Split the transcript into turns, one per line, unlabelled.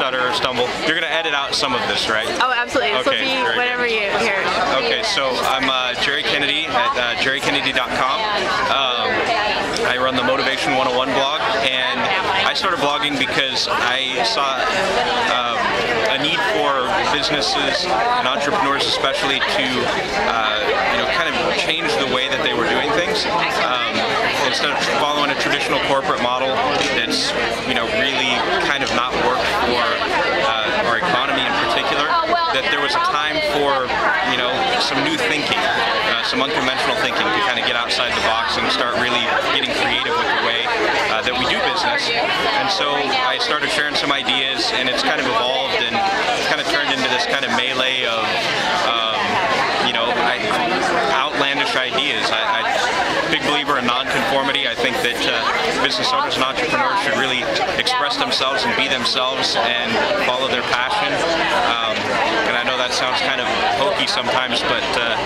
stutter or stumble. You're going to edit out some of this, right?
Oh, absolutely. This
Okay,
will be
very good.
whatever you hear.
Okay, so I'm uh, Jerry Kennedy at uh, jerrykennedy.com. Um, I run the Motivation 101 blog, and I started blogging because I saw um, a need for businesses and entrepreneurs, especially, to uh, you know kind of change the way that they were doing things. Um, instead of following a traditional corporate model that's you know really kind of not worked for uh, our economy in particular, that there was a time for you know some new thinking, uh, some unconventional thinking to kind of get outside the box and start really getting creative with the way uh, that we do business. And so I started sharing some ideas, and it's kind of evolved and kind of turned into this kind of melee of um, you know I, outlandish ideas. I, I big believer in nonconformity. I think that uh, business owners and entrepreneurs should really express themselves and be themselves and follow their passion. Um, and I know that sounds kind of hokey sometimes, but uh,